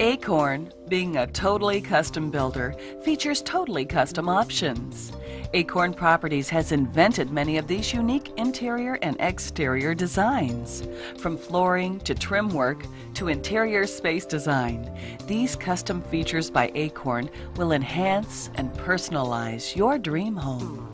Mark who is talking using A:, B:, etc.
A: Acorn, being a totally custom builder, features totally custom options. Acorn Properties has invented many of these unique interior and exterior designs. From flooring to trim work to interior space design, these custom features by Acorn will enhance and personalize your dream home.